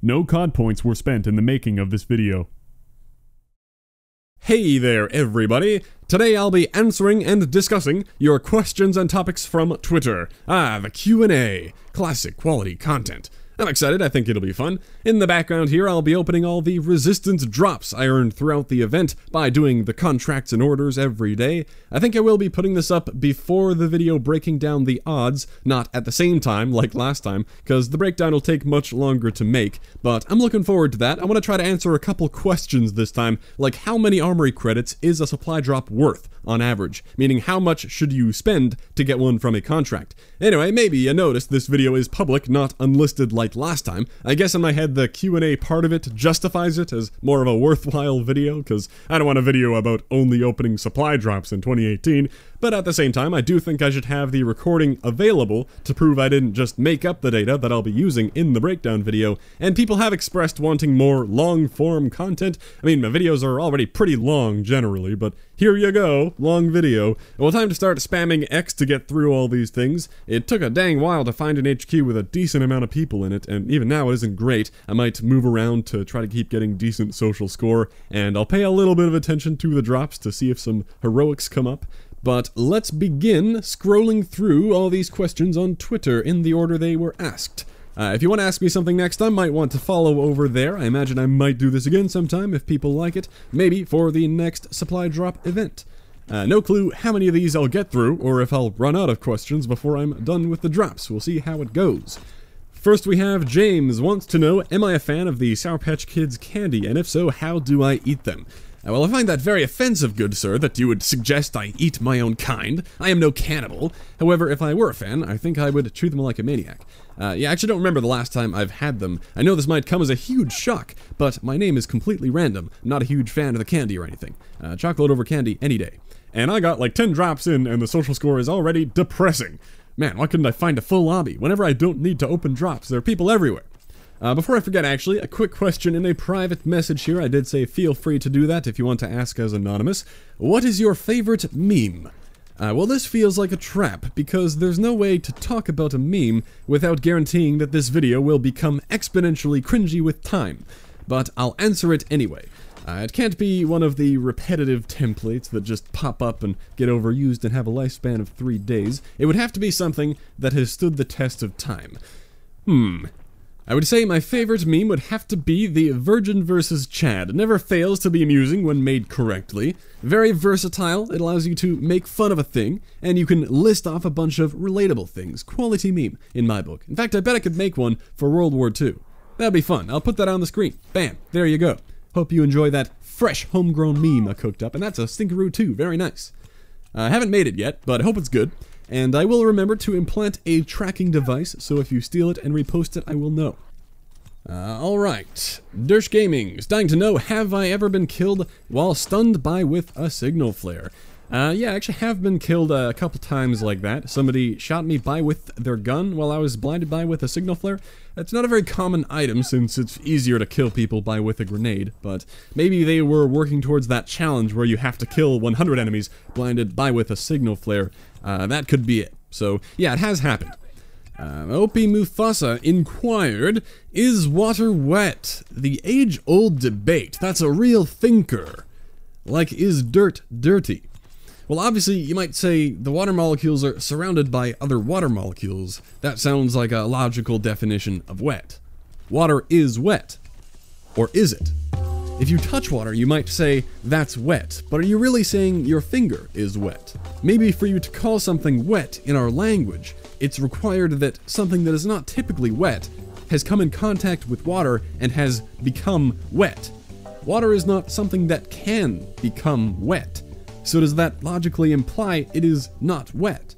No COD points were spent in the making of this video. Hey there, everybody! Today I'll be answering and discussing your questions and topics from Twitter. Ah, the Q&A. Classic quality content. I'm excited, I think it'll be fun. In the background here, I'll be opening all the resistance drops I earned throughout the event by doing the contracts and orders every day. I think I will be putting this up before the video breaking down the odds, not at the same time like last time, because the breakdown will take much longer to make, but I'm looking forward to that. I want to try to answer a couple questions this time, like how many armory credits is a supply drop worth on average, meaning how much should you spend to get one from a contract. Anyway, maybe you noticed this video is public, not unlisted like last time. I guess in my head the Q&A part of it justifies it as more of a worthwhile video, because I don't want a video about only opening supply drops in 2018, but at the same time, I do think I should have the recording available to prove I didn't just make up the data that I'll be using in the breakdown video, and people have expressed wanting more long-form content. I mean, my videos are already pretty long generally, but here you go, long video. Well, time to start spamming X to get through all these things. It took a dang while to find an HQ with a decent amount of people in it, and even now it isn't great. I might move around to try to keep getting decent social score, and I'll pay a little bit of attention to the drops to see if some heroics come up. But let's begin scrolling through all these questions on Twitter in the order they were asked. Uh, if you want to ask me something next, I might want to follow over there. I imagine I might do this again sometime if people like it. Maybe for the next supply drop event. Uh, no clue how many of these I'll get through, or if I'll run out of questions before I'm done with the drops. We'll see how it goes. First we have James wants to know, am I a fan of the Sour Patch Kids candy, and if so, how do I eat them? Uh, well, I find that very offensive, good sir, that you would suggest I eat my own kind. I am no cannibal. However, if I were a fan, I think I would treat them like a maniac. Uh, yeah, I actually don't remember the last time I've had them. I know this might come as a huge shock, but my name is completely random. I'm not a huge fan of the candy or anything. Uh, chocolate over candy any day. And I got like 10 drops in, and the social score is already depressing. Man, why couldn't I find a full lobby? Whenever I don't need to open drops, there are people everywhere. Uh, before I forget, actually, a quick question in a private message here. I did say feel free to do that if you want to ask as anonymous. What is your favorite meme? Uh, well, this feels like a trap, because there's no way to talk about a meme without guaranteeing that this video will become exponentially cringy with time. But I'll answer it anyway. Uh, it can't be one of the repetitive templates that just pop up and get overused and have a lifespan of three days. It would have to be something that has stood the test of time. Hmm, I would say my favorite meme would have to be the Virgin versus Chad. It never fails to be amusing when made correctly. Very versatile, it allows you to make fun of a thing, and you can list off a bunch of relatable things. Quality meme, in my book. In fact, I bet I could make one for World War II. That'd be fun. I'll put that on the screen. Bam, there you go. Hope you enjoy that fresh homegrown meme I cooked up, and that's a stinkeroo too. Very nice. I haven't made it yet, but I hope it's good. And I will remember to implant a tracking device, so if you steal it and repost it, I will know. Uh, Alright, Dersh Gaming is dying to know, have I ever been killed while stunned by with a signal flare? Uh, yeah, I actually have been killed a couple times like that. Somebody shot me by with their gun while I was blinded by with a signal flare. It's not a very common item since it's easier to kill people by with a grenade, but maybe they were working towards that challenge where you have to kill 100 enemies blinded by with a signal flare. Uh, that could be it. So, yeah, it has happened. Uh, Opie Mufasa inquired, Is water wet? The age-old debate. That's a real thinker. Like, is dirt dirty? Well, obviously, you might say the water molecules are surrounded by other water molecules. That sounds like a logical definition of wet. Water is wet. Or is it? If you touch water, you might say, that's wet, but are you really saying your finger is wet? Maybe for you to call something wet in our language, it's required that something that is not typically wet has come in contact with water and has become wet. Water is not something that can become wet. So does that logically imply it is not wet?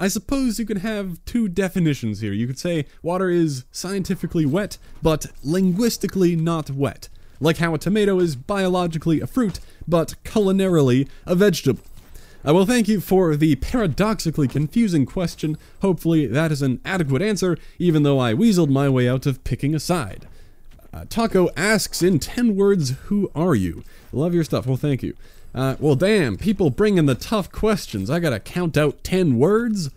I suppose you could have two definitions here. You could say water is scientifically wet, but linguistically not wet. Like how a tomato is biologically a fruit, but culinarily a vegetable. I will thank you for the paradoxically confusing question. Hopefully that is an adequate answer, even though I weaseled my way out of picking a side. Uh, Tacco asks in 10 words, Who are you? Love your stuff. Well, thank you. Uh, well, damn, people bring in the tough questions. I gotta count out 10 words?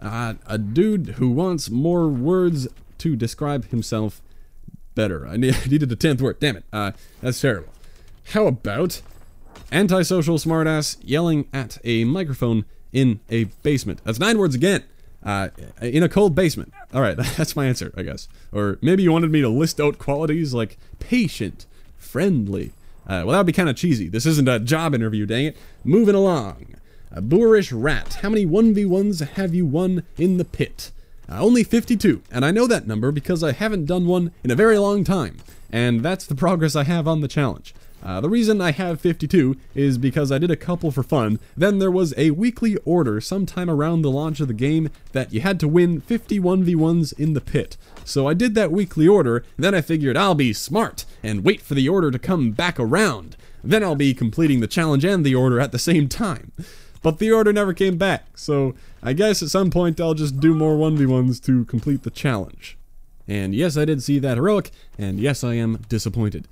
Uh, a dude who wants more words to describe himself better. I needed the 10th word. Damn it. Uh, that's terrible. How about antisocial smartass yelling at a microphone in a basement? That's nine words again. Uh, in a cold basement. All right, that's my answer, I guess. Or maybe you wanted me to list out qualities like patient, friendly. Uh, well, that would be kind of cheesy. This isn't a job interview, dang it. Moving along. A boorish rat. How many 1v1s have you won in the pit? Uh, only 52, and I know that number because I haven't done one in a very long time, and that's the progress I have on the challenge. Uh, the reason I have 52 is because I did a couple for fun, then there was a weekly order sometime around the launch of the game that you had to win 51 v1s in the pit. So I did that weekly order, then I figured I'll be smart and wait for the order to come back around. Then I'll be completing the challenge and the order at the same time. But the order never came back, so I guess at some point I'll just do more 1v1s to complete the challenge. And yes, I did see that heroic, and yes, I am disappointed.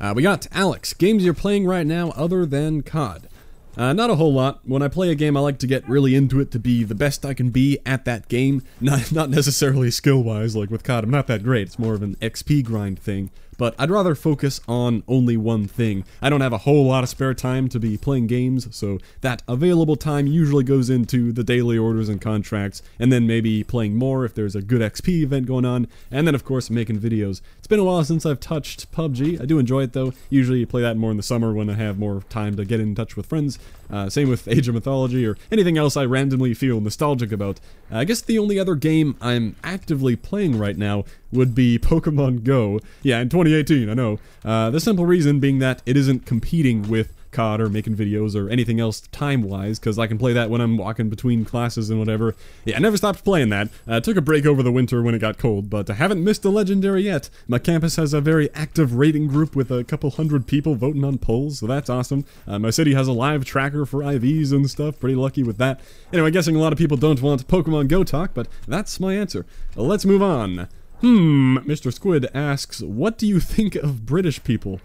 Uh, we got Alex. Games you're playing right now other than COD. Uh, not a whole lot. When I play a game, I like to get really into it to be the best I can be at that game. Not, not necessarily skill-wise, like with COD, I'm not that great. It's more of an XP grind thing but I'd rather focus on only one thing. I don't have a whole lot of spare time to be playing games, so that available time usually goes into the daily orders and contracts, and then maybe playing more if there's a good XP event going on, and then of course making videos. It's been a while since I've touched PUBG. I do enjoy it though. Usually play that more in the summer when I have more time to get in touch with friends. Uh, same with Age of Mythology or anything else I randomly feel nostalgic about. Uh, I guess the only other game I'm actively playing right now would be Pokemon Go. Yeah, in 2018, I know. Uh, the simple reason being that it isn't competing with COD or making videos or anything else time-wise, because I can play that when I'm walking between classes and whatever. Yeah, I never stopped playing that. Uh, took a break over the winter when it got cold, but I haven't missed a legendary yet. My campus has a very active raiding group with a couple hundred people voting on polls, so that's awesome. Uh, my city has a live tracker for IVs and stuff, pretty lucky with that. Anyway, guessing a lot of people don't want Pokemon Go talk, but that's my answer. Let's move on. Hmm, Mr. Squid asks, what do you think of British people?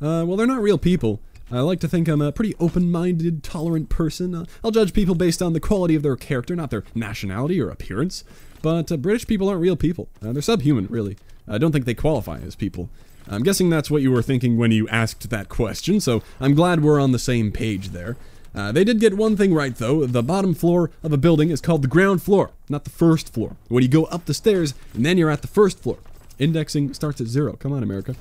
Uh, well, they're not real people. I like to think I'm a pretty open-minded, tolerant person. Uh, I'll judge people based on the quality of their character, not their nationality or appearance. But uh, British people aren't real people. Uh, they're subhuman, really. I don't think they qualify as people. I'm guessing that's what you were thinking when you asked that question, so I'm glad we're on the same page there. Uh, they did get one thing right, though. The bottom floor of a building is called the ground floor, not the first floor. When you go up the stairs, and then you're at the first floor. Indexing starts at zero. Come on, America.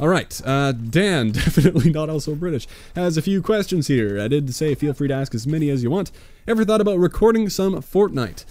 All right, uh, Dan, definitely not also British, has a few questions here. I did say feel free to ask as many as you want. Ever thought about recording some Fortnite?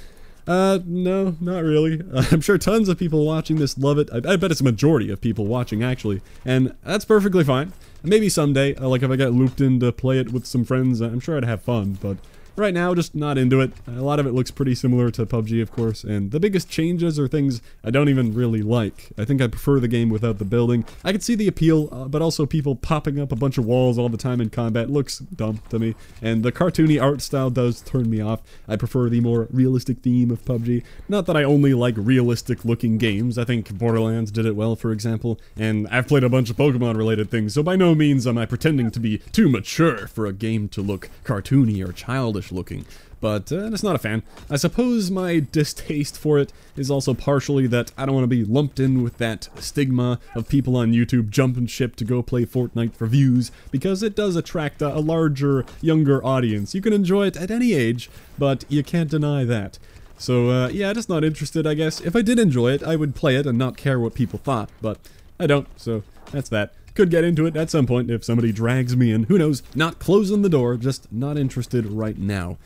Uh, no, not really. I'm sure tons of people watching this love it. I, I, bet it's a majority of people watching, actually. And that's perfectly fine. Maybe someday, uh, like if I got looped in to play it with some friends, I'm sure I'd have fun, but Right now, just not into it. A lot of it looks pretty similar to PUBG, of course, and the biggest changes are things I don't even really like. I think I prefer the game without the building. I can see the appeal, uh, but also people popping up a bunch of walls all the time in combat looks dumb to me, and the cartoony art style does turn me off. I prefer the more realistic theme of PUBG. Not that I only like realistic looking games, I think Borderlands did it well, for example, and I've played a bunch of Pokemon related things, so by no means am I pretending to be too mature for a game to look cartoony or childish looking, but uh, it's not a fan. I suppose my distaste for it is also partially that I don't want to be lumped in with that stigma of people on YouTube jumping ship to go play Fortnite for views, because it does attract a, a larger, younger audience. You can enjoy it at any age, but you can't deny that. So, uh, yeah, just not interested, I guess. If I did enjoy it, I would play it and not care what people thought, but I don't, so that's that. Could get into it at some point if somebody drags me in. Who knows? Not closing the door, just not interested right now.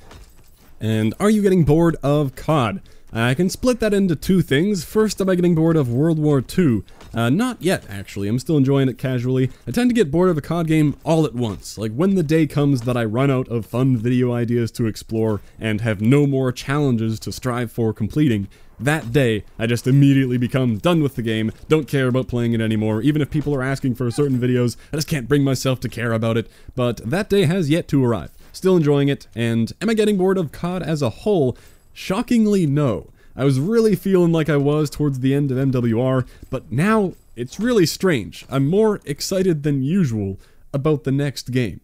And are you getting bored of COD? I can split that into two things. First, am I getting bored of World War II? Uh, not yet, actually. I'm still enjoying it casually. I tend to get bored of a COD game all at once, like when the day comes that I run out of fun video ideas to explore and have no more challenges to strive for completing. That day, I just immediately become done with the game, don't care about playing it anymore, even if people are asking for certain videos, I just can't bring myself to care about it, but that day has yet to arrive. Still enjoying it, and am I getting bored of COD as a whole? Shockingly, no. I was really feeling like I was towards the end of MWR, but now it's really strange. I'm more excited than usual about the next game.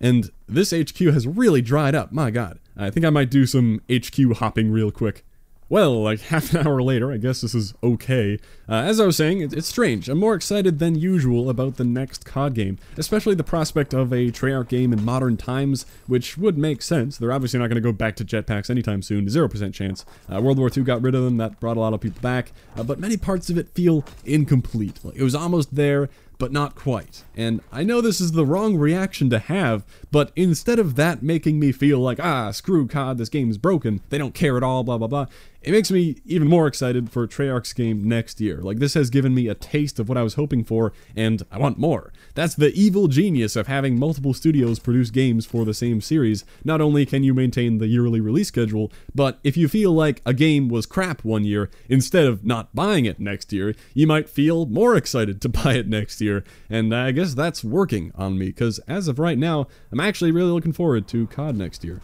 And this HQ has really dried up, my god. I think I might do some HQ hopping real quick. Well, like half an hour later, I guess this is okay. Uh, as I was saying, it, it's strange. I'm more excited than usual about the next COD game, especially the prospect of a Treyarch game in modern times, which would make sense. They're obviously not going to go back to jetpacks anytime soon, 0% chance. Uh, World War II got rid of them, that brought a lot of people back, uh, but many parts of it feel incomplete. Like, it was almost there, but not quite. And I know this is the wrong reaction to have, but instead of that making me feel like, ah, screw COD, this game's broken, they don't care at all, blah, blah, blah, it makes me even more excited for Treyarch's game next year. Like, this has given me a taste of what I was hoping for, and I want more. That's the evil genius of having multiple studios produce games for the same series. Not only can you maintain the yearly release schedule, but if you feel like a game was crap one year, instead of not buying it next year, you might feel more excited to buy it next year. And I guess that's working on me, because as of right now, I'm actually really looking forward to COD next year.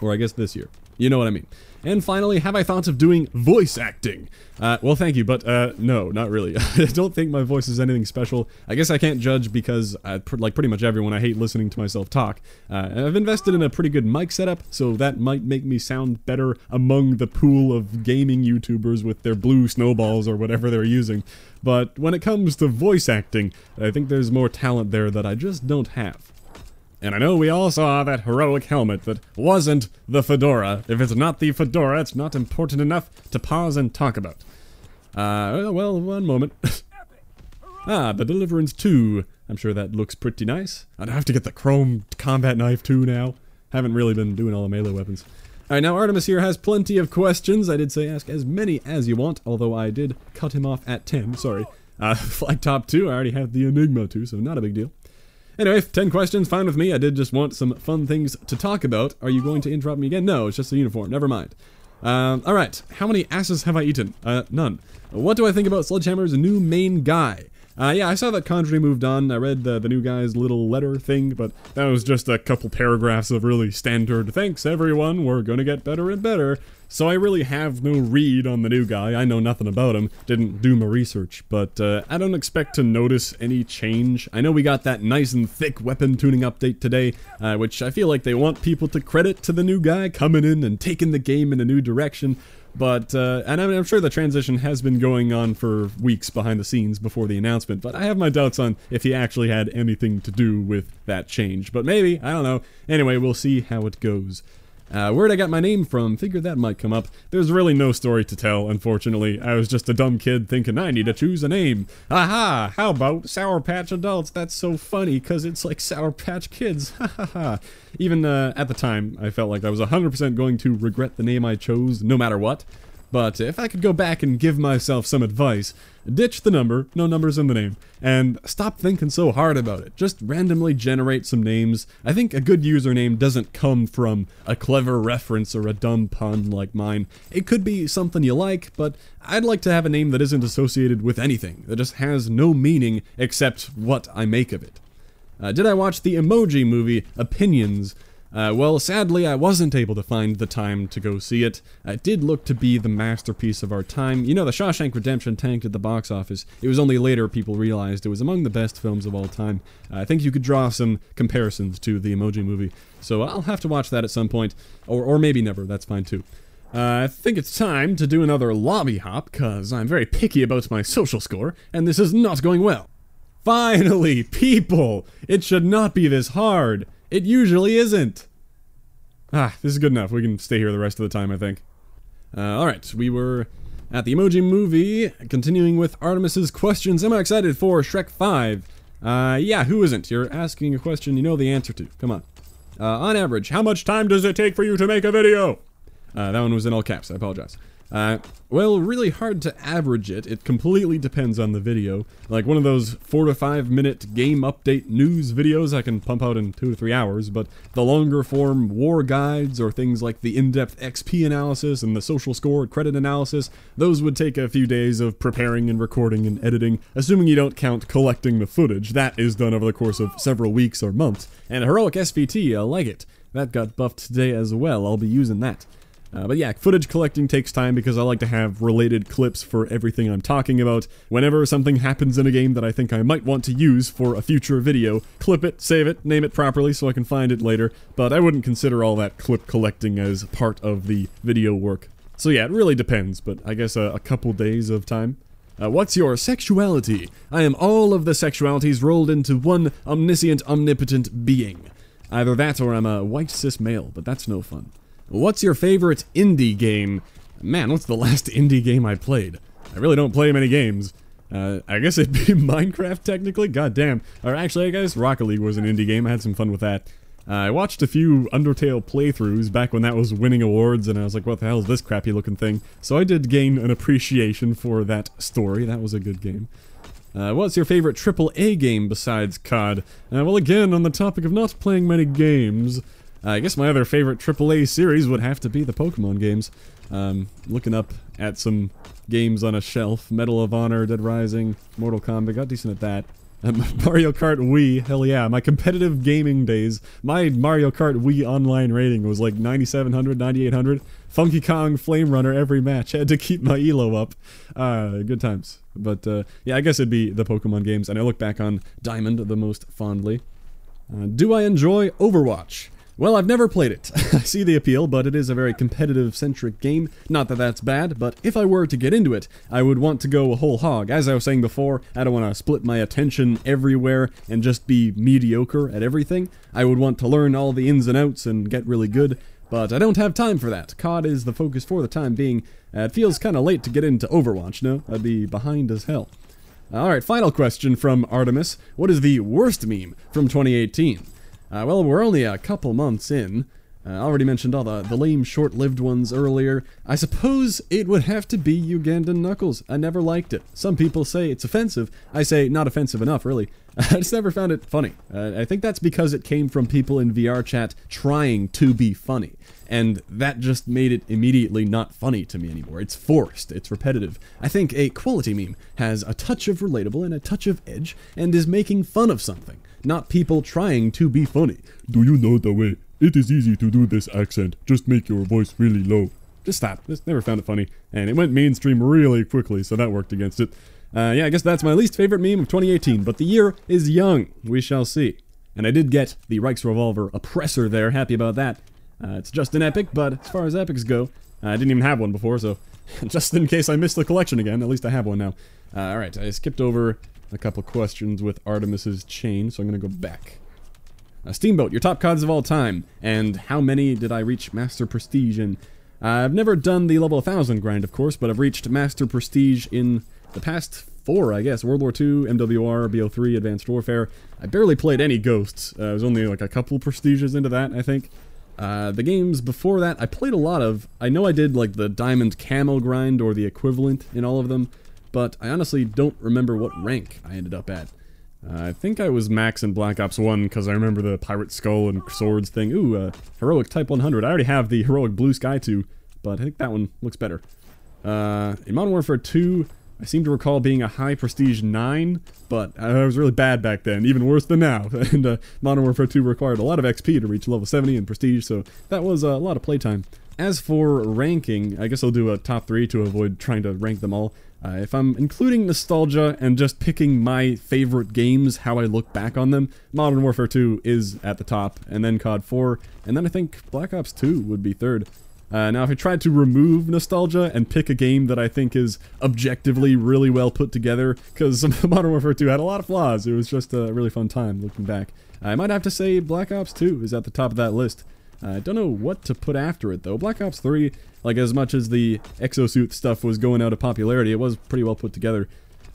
Or I guess this year. You know what I mean. And finally, have I thought of doing voice acting? Uh, well, thank you, but uh, no, not really. I don't think my voice is anything special. I guess I can't judge because, uh, pr like pretty much everyone, I hate listening to myself talk. Uh, I've invested in a pretty good mic setup, so that might make me sound better among the pool of gaming YouTubers with their blue snowballs or whatever they're using. But when it comes to voice acting, I think there's more talent there that I just don't have. And I know we all saw that heroic helmet that wasn't the fedora. If it's not the fedora, it's not important enough to pause and talk about. Uh, well, one moment. ah, the Deliverance 2. I'm sure that looks pretty nice. I'd have to get the chrome combat knife too now. Haven't really been doing all the melee weapons. Alright, now Artemis here has plenty of questions. I did say ask as many as you want, although I did cut him off at 10, sorry. Uh, Flag Top 2, I already have the Enigma too, so not a big deal. Anyway, 10 questions, fine with me. I did just want some fun things to talk about. Are you going to interrupt me again? No, it's just a uniform. Never mind. Um, alright, how many asses have I eaten? Uh, none. What do I think about Sledgehammer's new main guy? Uh, yeah, I saw that Condrey moved on. I read the, the new guy's little letter thing, but that was just a couple paragraphs of really standard, thanks everyone, we're gonna get better and better. So I really have no read on the new guy. I know nothing about him. Didn't do my research, but uh, I don't expect to notice any change. I know we got that nice and thick weapon tuning update today, uh, which I feel like they want people to credit to the new guy coming in and taking the game in a new direction. But, uh, and I'm, I'm, sure the transition has been going on for weeks behind the scenes before the announcement, but I have my doubts on if he actually had anything to do with that change. But maybe, I don't know. Anyway, we'll see how it goes. Uh, where'd I get my name from? Figured that might come up. There's really no story to tell, unfortunately. I was just a dumb kid thinking I need to choose a name. Aha! How about Sour Patch Adults? That's so funny, because it's like Sour Patch Kids. Ha ha ha. Even uh, at the time, I felt like I was 100% going to regret the name I chose, no matter what. But if I could go back and give myself some advice, ditch the number, no numbers in the name, and stop thinking so hard about it. Just randomly generate some names. I think a good username doesn't come from a clever reference or a dumb pun like mine. It could be something you like, but I'd like to have a name that isn't associated with anything, that just has no meaning except what I make of it. Uh, did I watch the Emoji movie Opinions? Uh, well, sadly, I wasn't able to find the time to go see it. It did look to be the masterpiece of our time. You know, The Shawshank Redemption tanked at the box office. It was only later people realized it was among the best films of all time. Uh, I think you could draw some comparisons to the Emoji Movie, so I'll have to watch that at some point, or, or maybe never, that's fine too. Uh, I think it's time to do another lobby hop, cause I'm very picky about my social score, and this is not going well. Finally, people! It should not be this hard. It usually isn't. Ah, this is good enough. We can stay here the rest of the time, I think. Uh, Alright, we were at the Emoji Movie, continuing with Artemis's questions. Am I excited for Shrek 5? Uh, yeah, who isn't? You're asking a question you know the answer to. Come on. Uh, on average, how much time does it take for you to make a video? Uh, that one was in all caps, I apologize. Uh, well, really hard to average it. It completely depends on the video. Like one of those 4 to 5 minute game update news videos I can pump out in 2 to 3 hours, but the longer form war guides or things like the in-depth XP analysis and the social score credit analysis, those would take a few days of preparing and recording and editing, assuming you don't count collecting the footage. That is done over the course of several weeks or months. And Heroic SVT, I like it. That got buffed today as well. I'll be using that. Uh, but yeah, footage collecting takes time because I like to have related clips for everything I'm talking about. Whenever something happens in a game that I think I might want to use for a future video, clip it, save it, name it properly so I can find it later, but I wouldn't consider all that clip collecting as part of the video work. So yeah, it really depends, but I guess a, a couple days of time. Uh, what's your sexuality? I am all of the sexualities rolled into one omniscient, omnipotent being. Either that or I'm a white cis male, but that's no fun. What's your favorite indie game? Man, what's the last indie game I played? I really don't play many games. Uh, I guess it'd be Minecraft technically? God damn. Or actually, I guess Rocket League was an indie game. I had some fun with that. Uh, I watched a few Undertale playthroughs back when that was winning awards, and I was like, what the hell is this crappy looking thing? So I did gain an appreciation for that story. That was a good game. Uh, what's your favorite AAA game besides COD? Uh, well, again, on the topic of not playing many games, uh, I guess my other favorite AAA series would have to be the Pokemon games. Um, looking up at some games on a shelf, Medal of Honor, Dead Rising, Mortal Kombat, got decent at that. Um, Mario Kart Wii, hell yeah. My competitive gaming days, my Mario Kart Wii online rating was like 9700, 9800. Funky Kong Flame Runner every match. Had to keep my elo up. Uh, good times. But uh, yeah, I guess it'd be the Pokemon games. And I look back on Diamond the most fondly. Uh, do I enjoy Overwatch? Well, I've never played it. I see the appeal, but it is a very competitive-centric game. Not that that's bad, but if I were to get into it, I would want to go a whole hog. As I was saying before, I don't want to split my attention everywhere and just be mediocre at everything. I would want to learn all the ins and outs and get really good, but I don't have time for that. COD is the focus for the time being. Uh, it feels kind of late to get into Overwatch, no? I'd be behind as hell. Alright, final question from Artemis. What is the worst meme from 2018? Uh, well, we're only a couple months in. Uh, I already mentioned all the, the lame, short-lived ones earlier. I suppose it would have to be Ugandan Knuckles. I never liked it. Some people say it's offensive. I say not offensive enough, really. I just never found it funny. Uh, I think that's because it came from people in VR chat trying to be funny. And that just made it immediately not funny to me anymore. It's forced, it's repetitive. I think a quality meme has a touch of relatable and a touch of edge and is making fun of something not people trying to be funny. Do you know the way? It is easy to do this accent. Just make your voice really low. Just stop. Just never found it funny. And it went mainstream really quickly, so that worked against it. Uh, yeah, I guess that's my least favorite meme of 2018, but the year is young. We shall see. And I did get the Reichsrevolver Oppressor there. Happy about that. Uh, it's just an epic, but as far as epics go, I didn't even have one before, so just in case I missed the collection again, at least I have one now. Uh, Alright, I skipped over a couple questions with Artemis's chain, so I'm going to go back. Uh, Steamboat, your top CODs of all time, and how many did I reach Master Prestige in? Uh, I've never done the level 1000 grind, of course, but I've reached Master Prestige in the past four, I guess. World War II, MWR, BO3, Advanced Warfare. I barely played any Ghosts. Uh, I was only like a couple Prestiges into that, I think. Uh, the games before that, I played a lot of. I know I did like the Diamond camo grind or the equivalent in all of them but I honestly don't remember what rank I ended up at. Uh, I think I was max in Black Ops 1 because I remember the Pirate Skull and Swords thing. Ooh, uh, Heroic Type 100. I already have the Heroic Blue Sky 2, but I think that one looks better. Uh, in Modern Warfare 2, I seem to recall being a high prestige 9, but I was really bad back then, even worse than now. and uh, Modern Warfare 2 required a lot of XP to reach level 70 in prestige, so that was a lot of playtime. As for ranking, I guess I'll do a top 3 to avoid trying to rank them all. Uh, if I'm including nostalgia and just picking my favorite games, how I look back on them, Modern Warfare 2 is at the top, and then COD 4, and then I think Black Ops 2 would be third. Uh, now, if I tried to remove nostalgia and pick a game that I think is objectively really well put together, because Modern Warfare 2 had a lot of flaws, it was just a really fun time looking back. I might have to say Black Ops 2 is at the top of that list. I don't know what to put after it though. Black Ops 3, like as much as the exosuit stuff was going out of popularity, it was pretty well put together.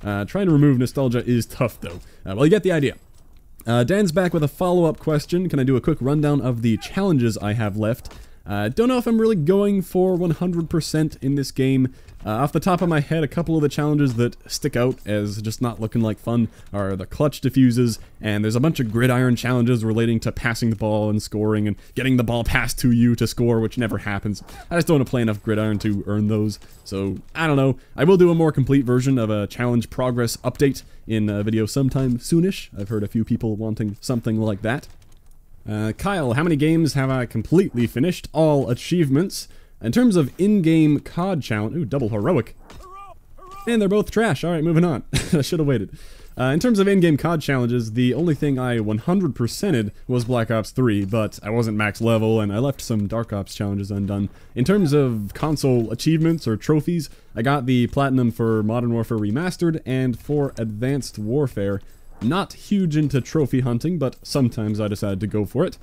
Uh, trying to remove nostalgia is tough though. Uh, well, you get the idea. Uh, Dan's back with a follow-up question. Can I do a quick rundown of the challenges I have left? Uh, don't know if I'm really going for 100% in this game. Uh, off the top of my head, a couple of the challenges that stick out as just not looking like fun are the clutch defuses, and there's a bunch of gridiron challenges relating to passing the ball and scoring and getting the ball passed to you to score, which never happens. I just don't want to play enough gridiron to earn those, so I don't know. I will do a more complete version of a challenge progress update in a video sometime soonish. I've heard a few people wanting something like that. Uh, Kyle, how many games have I completely finished? All achievements. In terms of in-game COD challenge, ooh, double heroic. And they're both trash. All right, moving on. I should have waited. Uh, in terms of in-game COD challenges, the only thing I 100%ed was Black Ops 3, but I wasn't max level, and I left some Dark Ops challenges undone. In terms of console achievements or trophies, I got the Platinum for Modern Warfare Remastered and for Advanced Warfare. Not huge into trophy hunting, but sometimes I decided to go for it.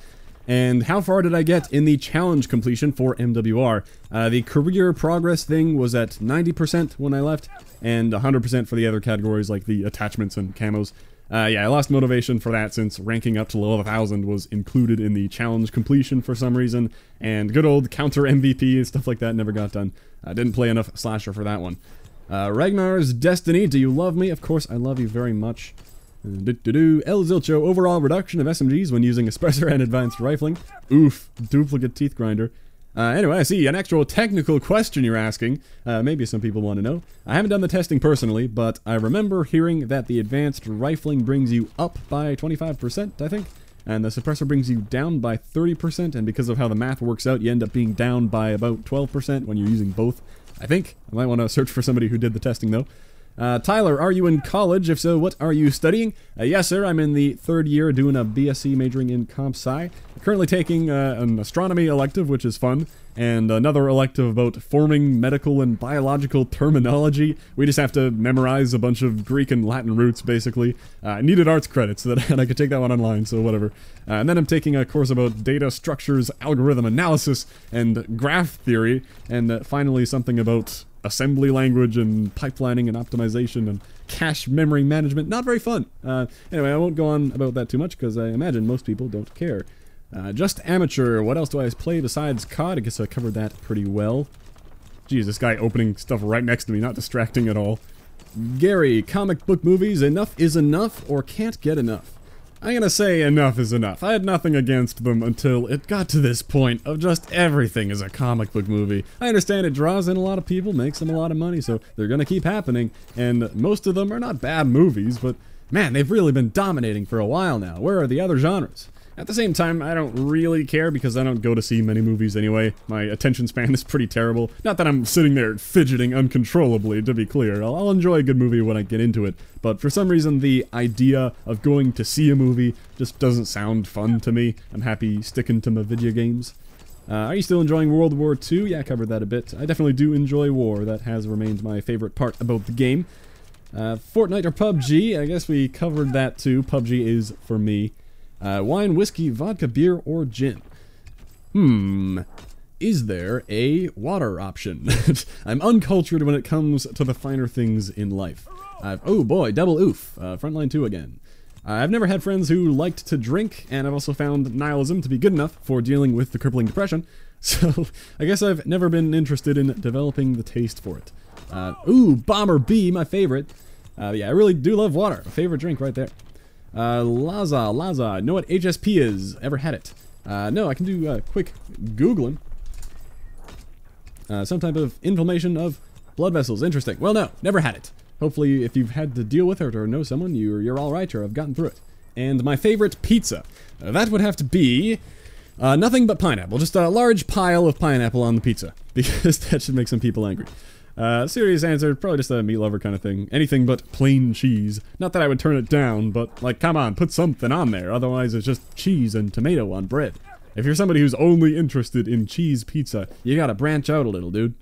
And how far did I get in the challenge completion for MWR? Uh, the career progress thing was at 90% when I left, and 100% for the other categories like the attachments and camos. Uh, yeah, I lost motivation for that since ranking up to level 1000 was included in the challenge completion for some reason, and good old counter MVP and stuff like that never got done. I didn't play enough Slasher for that one. Uh, Ragnar's Destiny, do you love me? Of course, I love you very much. Do, do, do. El Zilcho, overall reduction of SMGs when using suppressor and advanced rifling. Oof, duplicate teeth grinder. Uh, anyway, I see an actual technical question you're asking. Uh, maybe some people want to know. I haven't done the testing personally, but I remember hearing that the advanced rifling brings you up by 25%, I think, and the suppressor brings you down by 30%, and because of how the math works out, you end up being down by about 12% when you're using both. I think. I might want to search for somebody who did the testing, though. Uh, Tyler, are you in college? If so, what are you studying? Uh, yes, sir. I'm in the third year doing a BSc majoring in comp sci. Currently taking uh, an astronomy elective, which is fun, and another elective about forming medical and biological terminology. We just have to memorize a bunch of Greek and Latin roots, basically. Uh, I needed arts credits, so that and I could take that one online, so whatever. Uh, and then I'm taking a course about data structures, algorithm analysis, and graph theory, and uh, finally something about assembly language and pipelining and optimization and cache memory management. Not very fun. Uh, anyway, I won't go on about that too much because I imagine most people don't care. Uh, just amateur. What else do I play besides COD? I guess I covered that pretty well. Geez, this guy opening stuff right next to me, not distracting at all. Gary, comic book movies, enough is enough or can't get enough? I'm gonna say enough is enough. I had nothing against them until it got to this point of just everything is a comic book movie. I understand it draws in a lot of people, makes them a lot of money, so they're gonna keep happening, and most of them are not bad movies, but man, they've really been dominating for a while now. Where are the other genres? At the same time, I don't really care because I don't go to see many movies anyway. My attention span is pretty terrible. Not that I'm sitting there fidgeting uncontrollably, to be clear. I'll, I'll, enjoy a good movie when I get into it. But for some reason, the idea of going to see a movie just doesn't sound fun to me. I'm happy sticking to my video games. Uh, are you still enjoying World War II? Yeah, I covered that a bit. I definitely do enjoy war. That has remained my favorite part about the game. Uh, Fortnite or PUBG? I guess we covered that too. PUBG is for me. Uh, wine, whiskey, vodka, beer, or gin? Hmm. Is there a water option? I'm uncultured when it comes to the finer things in life. I've, oh boy, double oof. Uh, Frontline 2 again. I've never had friends who liked to drink, and I've also found nihilism to be good enough for dealing with the crippling depression, so I guess I've never been interested in developing the taste for it. Uh, ooh, Bomber B, my favorite. Uh, yeah, I really do love water. Favorite drink right there. Uh, Laza, Laza, know what HSP is? Ever had it? Uh, no, I can do uh, quick Googling. Uh, some type of inflammation of blood vessels. Interesting. Well, no, never had it. Hopefully, if you've had to deal with it or know someone, you're, you're all right or have gotten through it. And my favorite pizza. Uh, that would have to be uh, nothing but pineapple. Just a large pile of pineapple on the pizza. Because that should make some people angry. Uh, serious answer, probably just a meat lover kind of thing. Anything but plain cheese. Not that I would turn it down, but like, come on, put something on there. Otherwise, it's just cheese and tomato on bread. If you're somebody who's only interested in cheese pizza, you gotta branch out a little, dude.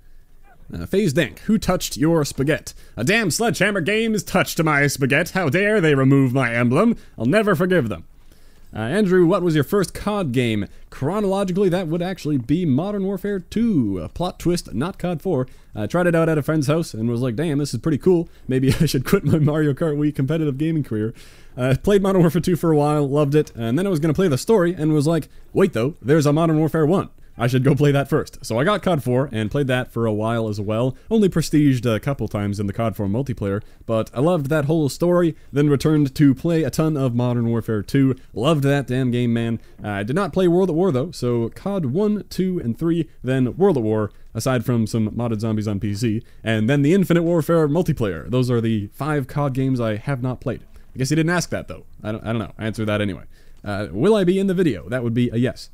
Uh, Phase Dank, who touched your spaghetti? A damn sledgehammer game has touched to my spaghetti. How dare they remove my emblem? I'll never forgive them. Uh, Andrew, what was your first COD game? Chronologically, that would actually be Modern Warfare 2. A plot twist, not COD 4. I tried it out at a friend's house and was like, damn, this is pretty cool. Maybe I should quit my Mario Kart Wii competitive gaming career. I uh, played Modern Warfare 2 for a while, loved it, and then I was going to play the story and was like, wait though, there's a Modern Warfare 1. I should go play that first. So I got COD 4 and played that for a while as well. Only prestiged a couple times in the COD 4 multiplayer, but I loved that whole story. Then returned to play a ton of Modern Warfare 2. Loved that damn game, man. I did not play World at War though, so COD 1, 2, and 3, then World at War, aside from some modded zombies on PC, and then the Infinite Warfare multiplayer. Those are the five COD games I have not played. I guess you didn't ask that though. I don't, I don't know. Answer that anyway. Uh, will I be in the video? That would be a yes.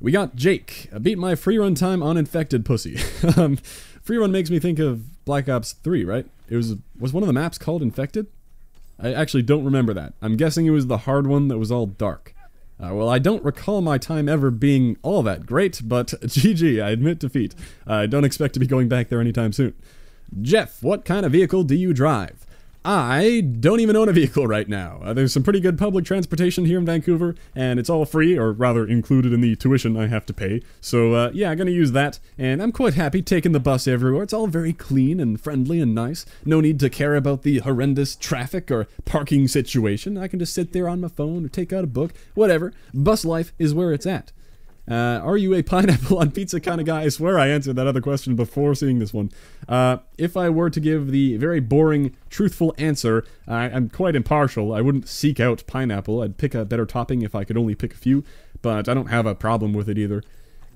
We got Jake. I beat my free run time on infected pussy. um, free run makes me think of Black Ops 3, right? it was was one of the maps called Infected? I actually don't remember that. I'm guessing it was the hard one that was all dark. Uh, well, I don't recall my time ever being all that great, but GG, I admit defeat. I don't expect to be going back there anytime soon. Jeff, what kind of vehicle do you drive? I don't even own a vehicle right now. Uh, there's some pretty good public transportation here in Vancouver, and it's all free, or rather included in the tuition I have to pay. So, uh, yeah, I'm gonna use that, and I'm quite happy taking the bus everywhere. It's all very clean and friendly and nice. No need to care about the horrendous traffic or parking situation. I can just sit there on my phone or take out a book, whatever. Bus life is where it's at. Uh, are you a pineapple on pizza kind of guy? I swear I answered that other question before seeing this one. Uh, if I were to give the very boring, truthful answer, I, I'm quite impartial. I wouldn't seek out pineapple. I'd pick a better topping if I could only pick a few, but I don't have a problem with it either.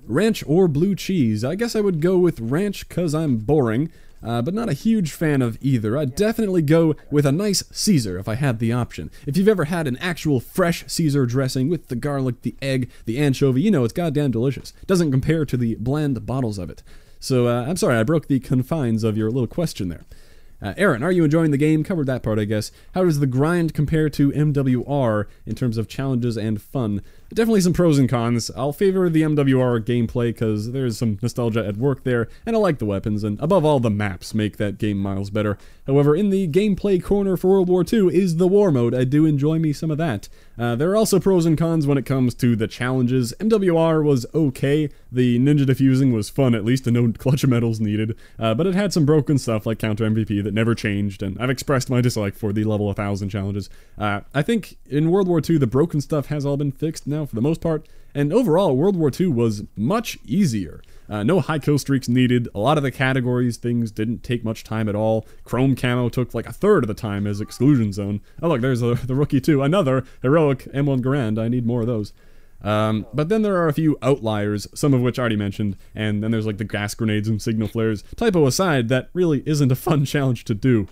Ranch or blue cheese? I guess I would go with ranch because I'm boring uh, but not a huge fan of either. I'd definitely go with a nice Caesar if I had the option. If you've ever had an actual fresh Caesar dressing with the garlic, the egg, the anchovy, you know it's goddamn delicious. Doesn't compare to the bland bottles of it. So uh, I'm sorry, I broke the confines of your little question there. Uh, Aaron, are you enjoying the game? Covered that part, I guess. How does the grind compare to MWR in terms of challenges and fun? Definitely some pros and cons. I'll favor the MWR gameplay because there's some nostalgia at work there, and I like the weapons, and above all, the maps make that game miles better. However, in the gameplay corner for World War II is the war mode. I do enjoy me some of that. Uh, there are also pros and cons when it comes to the challenges. MWR was okay. The ninja defusing was fun, at least, and no clutch of medals needed. Uh, but it had some broken stuff like counter MVP that never changed, and I've expressed my dislike for the level 1000 challenges. Uh, I think in World War II, the broken stuff has all been fixed now for the most part, and overall, World War II was much easier. Uh, no high kill streaks needed. A lot of the categories, things didn't take much time at all. Chrome camo took like a third of the time as exclusion zone. Oh look, there's a, the rookie too. Another heroic M1 Garand. I need more of those. Um, but then there are a few outliers, some of which I already mentioned, and then there's like the gas grenades and signal flares. Typo aside, that really isn't a fun challenge to do.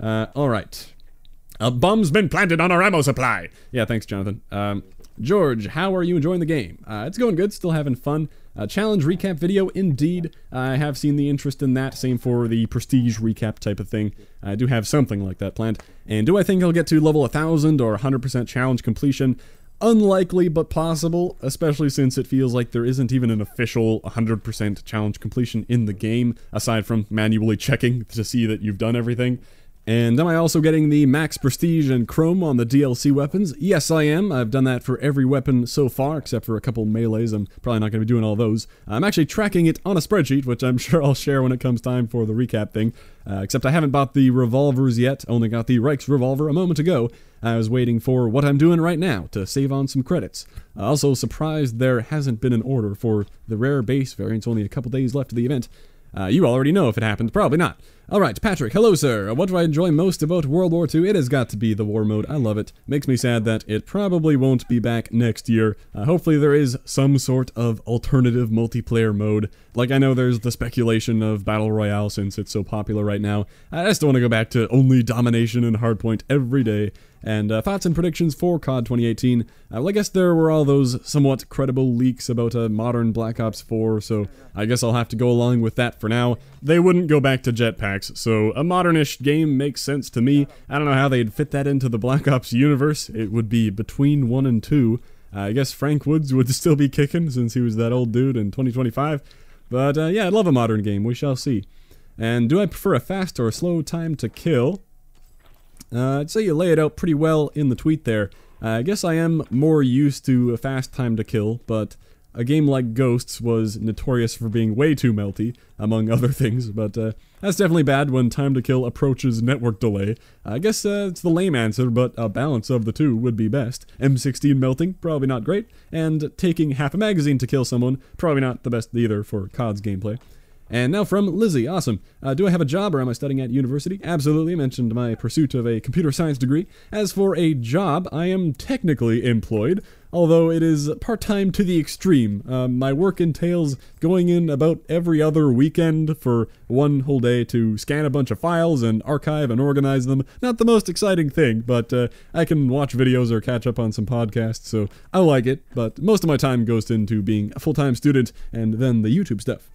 Uh, alright. A bomb's been planted on our ammo supply! Yeah, thanks, Jonathan. Um, George, how are you enjoying the game? Uh, it's going good, still having fun. Uh, challenge recap video, indeed. I have seen the interest in that. Same for the prestige recap type of thing. I do have something like that planned. And do I think I'll get to level 1000 or 100% challenge completion? Unlikely, but possible, especially since it feels like there isn't even an official 100% challenge completion in the game, aside from manually checking to see that you've done everything. And am I also getting the max prestige and chrome on the DLC weapons? Yes, I am. I've done that for every weapon so far, except for a couple melees. I'm probably not going to be doing all those. I'm actually tracking it on a spreadsheet, which I'm sure I'll share when it comes time for the recap thing. Uh, except I haven't bought the revolvers yet, only got the Reichsrevolver a moment ago. I was waiting for what I'm doing right now to save on some credits. Also surprised there hasn't been an order for the rare base variants, only a couple days left of the event. Uh, you already know if it happened, probably not. Alright, Patrick, hello sir. What do I enjoy most about World War II? It has got to be the war mode. I love it. Makes me sad that it probably won't be back next year. Uh, hopefully there is some sort of alternative multiplayer mode. Like I know there's the speculation of Battle Royale since it's so popular right now. I just don't want to go back to only domination and hardpoint every day. And uh, thoughts and predictions for COD 2018. Uh, well, I guess there were all those somewhat credible leaks about a modern Black Ops 4, so I guess I'll have to go along with that for now. They wouldn't go back to jetpacks, so a modernish game makes sense to me. I don't know how they'd fit that into the Black Ops universe. It would be between 1 and 2. Uh, I guess Frank Woods would still be kicking since he was that old dude in 2025. But uh, yeah, I'd love a modern game. We shall see. And do I prefer a fast or a slow time to kill? Uh, I'd say you lay it out pretty well in the tweet there. Uh, I guess I am more used to a fast time to kill, but a game like Ghosts was notorious for being way too melty, among other things, but uh, that's definitely bad when time to kill approaches network delay. I guess uh, it's the lame answer, but a balance of the two would be best. M16 melting, probably not great, and taking half a magazine to kill someone, probably not the best either for COD's gameplay. And now from Lizzie, awesome. Uh, do I have a job or am I studying at university? Absolutely, I mentioned my pursuit of a computer science degree. As for a job, I am technically employed, although it is part-time to the extreme. Uh, my work entails going in about every other weekend for one whole day to scan a bunch of files and archive and organize them. Not the most exciting thing, but uh, I can watch videos or catch up on some podcasts, so I like it, but most of my time goes into being a full-time student and then the YouTube stuff.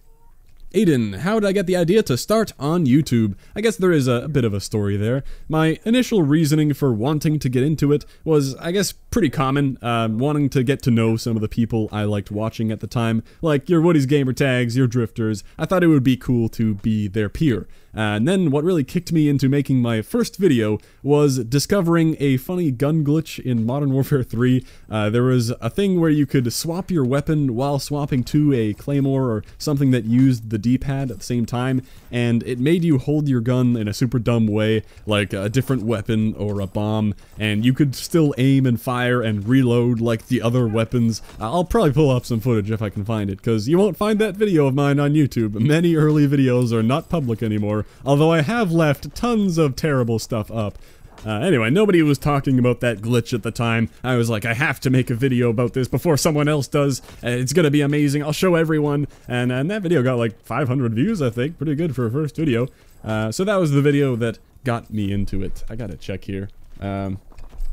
Aiden, how did I get the idea to start on YouTube? I guess there is a, a, bit of a story there. My initial reasoning for wanting to get into it was, I guess, pretty common. Uh, wanting to get to know some of the people I liked watching at the time, like your WoodysGamertags, your Drift0rs. I thought it would be cool to be their peer. Uh, and then what really kicked me into making my first video was discovering a funny gun glitch in Modern Warfare 3. Uh, there was a thing where you could swap your weapon while swapping to a claymore or something that used the D-pad at the same time, and it made you hold your gun in a super dumb way, like a different weapon or a bomb, and you could still aim and fire and reload like the other weapons. I'll probably pull up some footage if I can find it, because you won't find that video of mine on YouTube. Many early videos are not public anymore, although I have left tons of terrible stuff up. Uh, anyway, nobody was talking about that glitch at the time. I was like, I have to make a video about this before someone else does. Uh, it's gonna be amazing. I'll show everyone. And, and that video got like 500 views, I think. Pretty good for a first video. Uh, so that was the video that got me into it. I gotta check here. Um,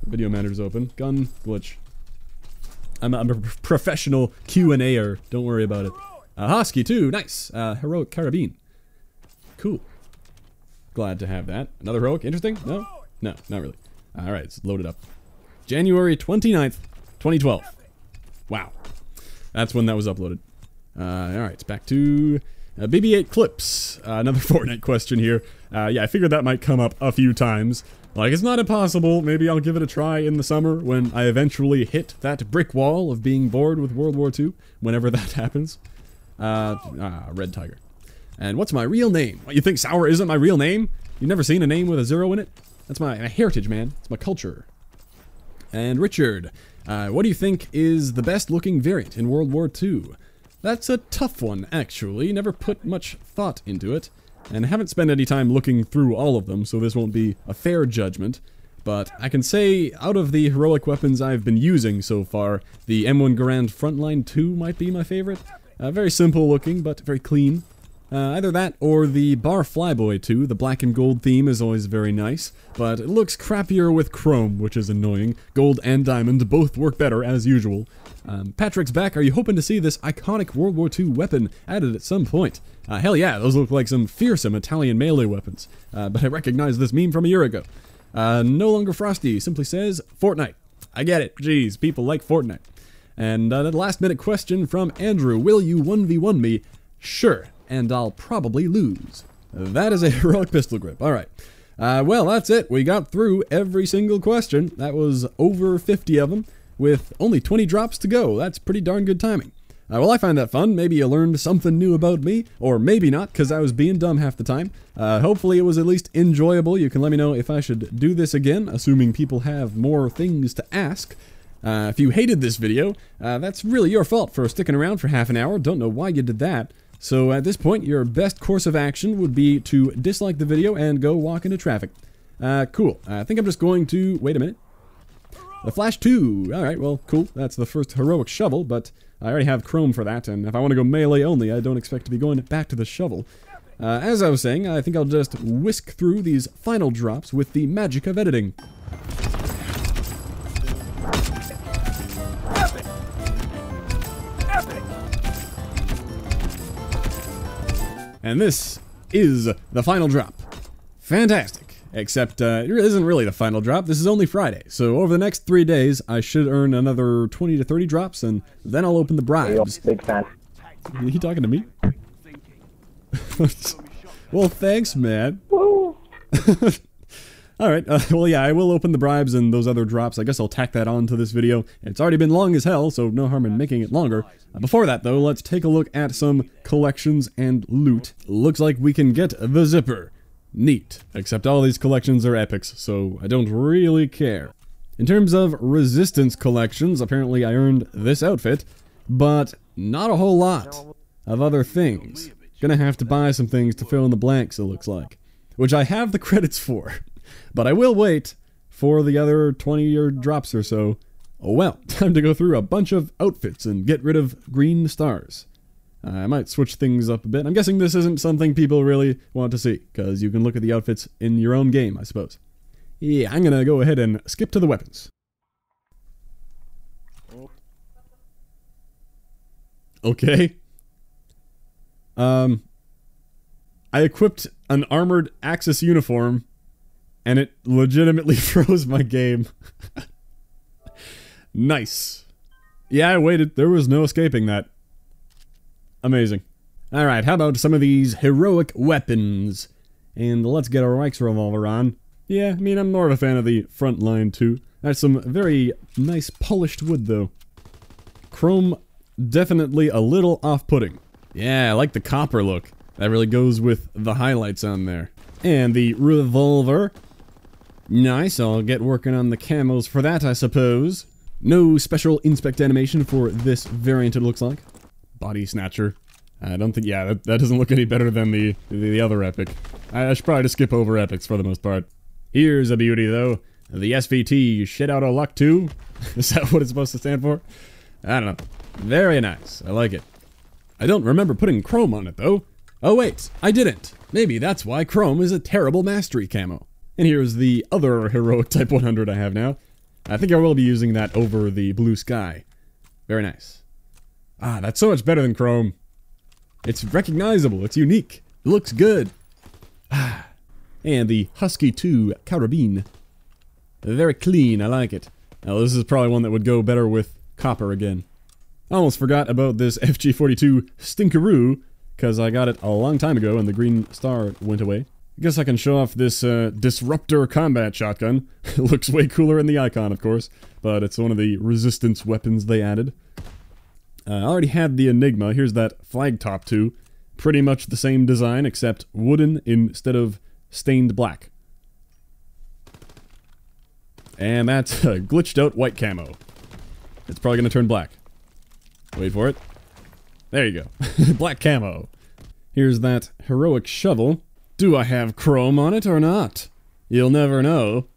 video manager's open. Gun glitch. I'm a, I'm a professional Q&A-er. Don't worry about it. Uh, Husky too. Nice. Uh, heroic carabine. Cool. Glad to have that. Another heroic. Interesting? No? No, not really. All right, it's loaded up. January 29th, 2012. Wow. That's when that was uploaded. Uh, all right, back to uh, BB-8 clips. Uh, another Fortnite question here. Uh, yeah, I figured that might come up a few times. Like, it's not impossible. Maybe I'll give it a try in the summer when I eventually hit that brick wall of being bored with World War II, whenever that happens. Uh, ah, Red Tiger. And what's my real name? What, you think Sour isn't my real name? You've never seen a name with a zero in it? That's my, my heritage, man. It's my culture. And Richard, uh, what do you think is the best looking variant in World War II? That's a tough one, actually. Never put much thought into it, and haven't spent any time looking through all of them, so this won't be a fair judgment. But I can say, out of the heroic weapons I've been using so far, the M1 Garand Frontline 2 might be my favorite. Uh, very simple looking, but very clean. Uh, either that or the Bar Flyboy 2. The black and gold theme is always very nice, but it looks crappier with chrome, which is annoying. Gold and diamond both work better, as usual. Um, Patrick's back. Are you hoping to see this iconic World War II weapon added at some point? Uh, hell yeah, those look like some fearsome Italian melee weapons. Uh, but I recognize this meme from a year ago. Uh, no longer Frosty simply says, Fortnite. I get it. Jeez, people like Fortnite. And uh, last minute question from Andrew Will you 1v1 me? Sure and I'll probably lose. That is a heroic pistol grip. All right. Uh, well, that's it. We got through every single question. That was over 50 of them, with only 20 drops to go. That's pretty darn good timing. Uh, well, I find that fun. Maybe you learned something new about me, or maybe not, because I was being dumb half the time. Uh, hopefully, it was at least enjoyable. You can let me know if I should do this again, assuming people have more things to ask. Uh, if you hated this video, uh, that's really your fault for sticking around for half an hour. Don't know why you did that. So at this point, your best course of action would be to dislike the video and go walk into traffic. Uh, cool. I think I'm just going to... Wait a minute. The Flash 2. Alright, well, cool. That's the first heroic shovel, but I already have Chrome for that, and if I want to go melee only, I don't expect to be going back to the shovel. Uh, as I was saying, I think I'll just whisk through these final drops with the magic of editing. And this is the final drop. Fantastic. Except uh, it isn't really the final drop. This is only Friday. So over the next three days, I should earn another 20 to 30 drops, and then I'll open the bribes. Big fan. Are you talking to me? well, thanks, man. All right. Uh, well, yeah, I will open the bribes and those other drops. I guess I'll tack that on to this video. It's already been long as hell, so no harm in making it longer. Uh, before that, though, let's take a look at some collections and loot. Looks like we can get the zipper. Neat. Except all these collections are epics, so I don't really care. In terms of resistance collections, apparently I earned this outfit, but not a whole lot of other things. Gonna have to buy some things to fill in the blanks, it looks like. Which I have the credits for. But I will wait for the other 20 year drops or so. Oh well, time to go through a bunch of outfits and get rid of green stars. I might switch things up a bit. I'm guessing this isn't something people really want to see, because you can look at the outfits in your own game, I suppose. Yeah, I'm gonna go ahead and skip to the weapons. Okay. Um, I equipped an armored Axis uniform, and it legitimately froze my game. nice. Yeah, I waited. There was no escaping that. Amazing. Alright, how about some of these heroic weapons? And let's get our Reichsrevolver on. Yeah, I mean, I'm more of a fan of the front line, too. That's some very nice polished wood, though. Chrome, definitely a little off-putting. Yeah, I like the copper look. That really goes with the highlights on there. And the revolver. Nice, I'll get working on the camos for that, I suppose. No special inspect animation for this variant, it looks like. Body Snatcher. I don't think, yeah, that, that doesn't look any better than the, the, the other epic. I, I should probably just skip over epics for the most part. Here's a beauty, though. The SVT Shit Out of Luck too? Is that what it's supposed to stand for? I don't know. Very nice. I like it. I don't remember putting chrome on it, though. Oh wait, I didn't. Maybe that's why chrome is a terrible mastery camo. And here's the other heroic Type 100 I have now. I think I will be using that over the blue sky. Very nice. Ah, that's so much better than chrome. It's recognizable, it's unique, it looks good. Ah. And the Husky 2 Carabine. Very clean, I like it. Now this is probably one that would go better with copper again. I almost forgot about this FG42 Stinkeroo, because I got it a long time ago and the green star went away. I guess I can show off this uh, Disruptor combat shotgun. it looks way cooler in the icon, of course, but it's one of the resistance weapons they added. Uh, I already had the Enigma. Here's that flag top too. Pretty much the same design, except wooden instead of stained black. And that's a glitched out white camo. It's probably going to turn black. Wait for it. There you go. black camo. Here's that heroic shovel. Do I have chrome on it or not? You'll never know.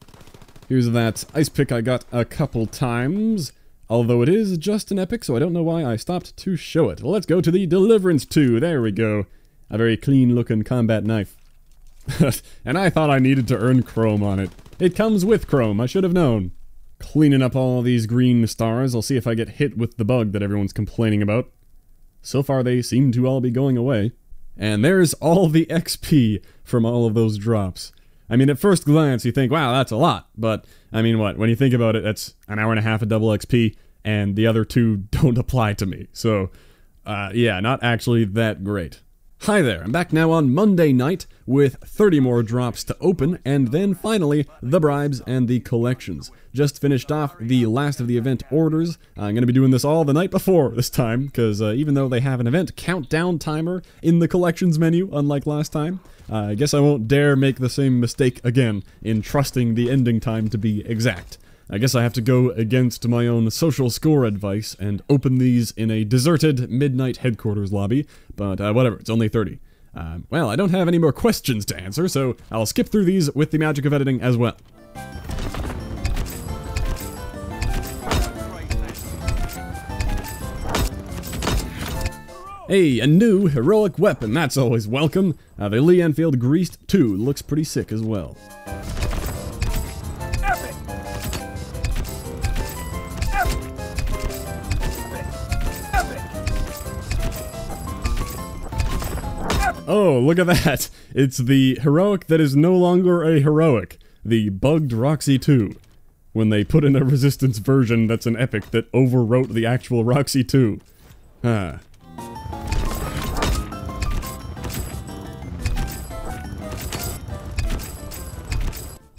Here's that ice pick I got a couple times. Although it is just an epic, so I don't know why I stopped to show it. Let's go to the Deliverance 2. There we go. A very clean looking combat knife. and I thought I needed to earn chrome on it. It comes with chrome, I should have known. Cleaning up all these green stars, I'll see if I get hit with the bug that everyone's complaining about. So far they seem to all be going away. And there's all the XP from all of those drops. I mean, at first glance, you think, wow, that's a lot. But, I mean, what? When you think about it, that's an hour and a half of double XP, and the other two don't apply to me. So, uh, yeah, not actually that great. Hi there, I'm back now on Monday night with 30 more drops to open, and then finally, the bribes and the collections. Just finished off the last of the event orders. I'm going to be doing this all the night before this time, because uh, even though they have an event countdown timer in the collections menu, unlike last time, uh, I guess I won't dare make the same mistake again in trusting the ending time to be exact. I guess I have to go against my own social score advice and open these in a deserted midnight headquarters lobby, but uh, whatever, it's only 30. Uh, well, I don't have any more questions to answer, so I'll skip through these with the magic of editing as well. Hey, a new heroic weapon, that's always welcome. Uh, the Lee Enfield Greased 2 looks pretty sick as well. Oh, look at that! It's the heroic that is no longer a heroic. The Bugged Roxy 2. When they put in a Resistance version that's an epic that overwrote the actual Roxy 2. Ah.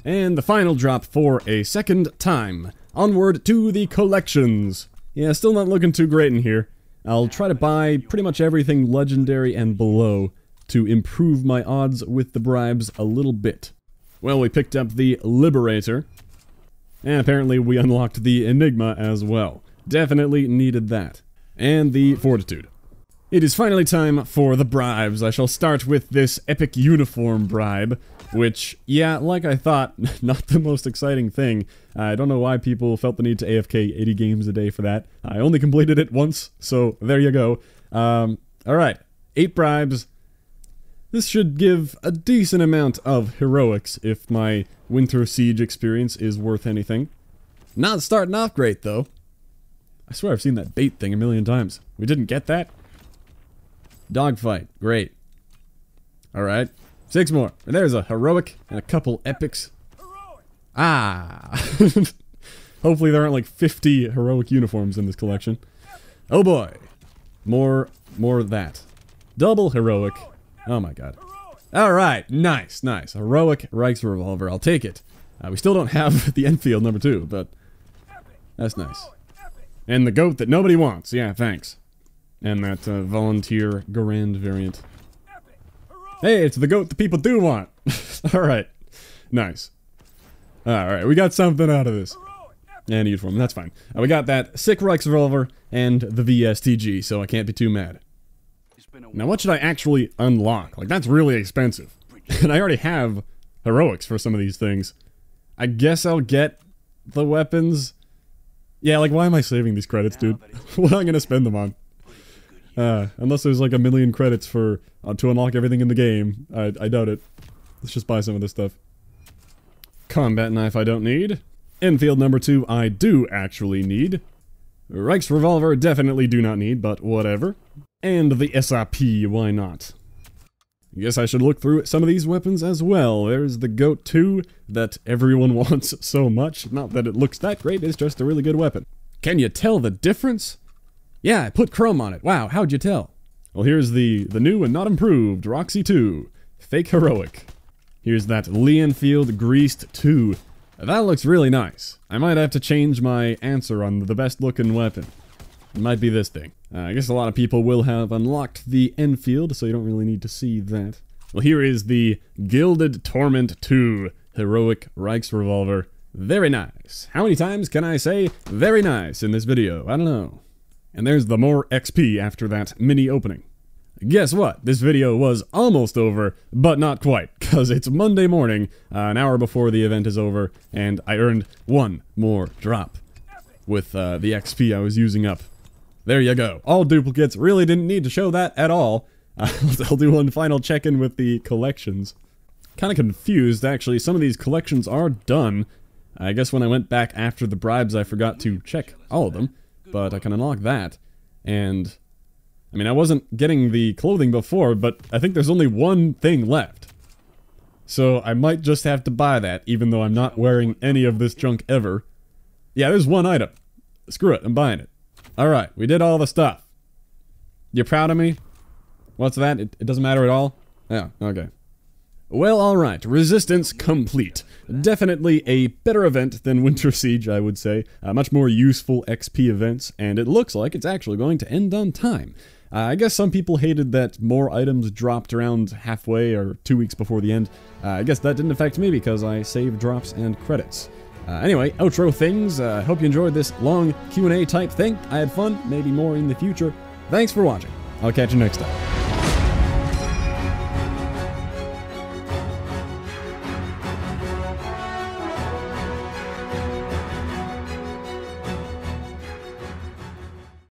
And the final drop for a second time. Onward to the collections. Yeah, still not looking too great in here. I'll try to buy pretty much everything legendary and below to improve my odds with the bribes a little bit. Well, we picked up the Liberator, and apparently we unlocked the Enigma as well. Definitely needed that. And the Fortitude. It is finally time for the bribes. I shall start with this epic uniform bribe, which, yeah, like I thought, not the most exciting thing. I don't know why people felt the need to AFK 80 games a day for that. I only completed it once, so there you go. Um, alright, 8 bribes, this should give a decent amount of heroics if my Winter Siege experience is worth anything. Not starting off great, though. I swear I've seen that bait thing a million times. We didn't get that? Dogfight. Great. Alright. Six more. And There's a heroic and a couple epics. Ah. Hopefully there aren't like 50 heroic uniforms in this collection. Oh boy. More, more of that. Double heroic. Oh my god. Alright, nice, nice. Heroic Reichsrevolver, I'll take it. Uh, we still don't have the Enfield number two, but that's nice. And the goat that nobody wants, yeah, thanks. And that uh, volunteer Garand variant. Hey, it's the goat the people do want. Alright, nice. Alright, we got something out of this. And uniform, that's fine. Uh, we got that sick Reichsrevolver and the VSTG, so I can't be too mad. Now, what should I actually unlock? Like, that's really expensive. and I already have heroics for some of these things. I guess I'll get the weapons. Yeah, like, why am I saving these credits, dude? what am I gonna spend them on? Uh, unless there's like a million credits for uh, to unlock everything in the game. I, I doubt it. Let's just buy some of this stuff. Combat knife I don't need. Enfield number two I do actually need. Reichsrevolver definitely do not need, but whatever. And the SRP, why not? Guess I should look through some of these weapons as well. There's the GOAT 2 that everyone wants so much. Not that it looks that great, it's just a really good weapon. Can you tell the difference? Yeah, I put chrome on it. Wow, how'd you tell? Well, here's the, the new and not improved Roxy 2. Fake Heroic. Here's that Lee Enfield Greased 2. That looks really nice. I might have to change my answer on the best looking weapon. It might be this thing. Uh, I guess a lot of people will have unlocked the Enfield, so you don't really need to see that. Well, here is the Gilded Torment 2 Heroic Reichsrevolver. Very nice. How many times can I say very nice in this video? I don't know. And there's the more XP after that mini opening. Guess what? This video was almost over, but not quite, because it's Monday morning, uh, an hour before the event is over, and I earned one more drop with uh, the XP I was using up. There you go. All duplicates. Really didn't need to show that at all. I'll do one final check-in with the collections. Kind of confused, actually. Some of these collections are done. I guess when I went back after the bribes, I forgot to check all of them, but I can unlock that. And I mean, I wasn't getting the clothing before, but I think there's only one thing left. So I might just have to buy that, even though I'm not wearing any of this junk ever. Yeah, there's one item. Screw it, I'm buying it. Alright, we did all the stuff. You proud of me? What's that? It, it doesn't matter at all? Yeah, okay. Well, alright, Resistance complete. Definitely a better event than Winter Siege, I would say. Uh, much more useful XP events, and it looks like it's actually going to end on time. Uh, I guess some people hated that more items dropped around halfway or two weeks before the end. Uh, I guess that didn't affect me because I saved drops and credits. Uh, anyway, outro things. I uh, hope you enjoyed this long Q&A type thing. I had fun, maybe more in the future. Thanks for watching. I'll catch you next time.